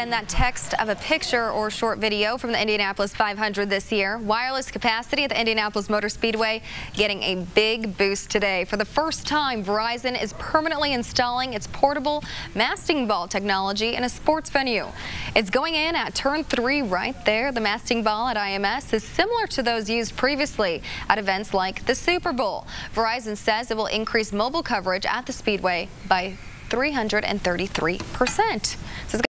And that text of a picture or short video from the Indianapolis 500 this year. Wireless capacity at the Indianapolis Motor Speedway getting a big boost today. For the first time, Verizon is permanently installing its portable masting ball technology in a sports venue. It's going in at turn three right there. The masting ball at IMS is similar to those used previously at events like the Super Bowl. Verizon says it will increase mobile coverage at the Speedway by 333%.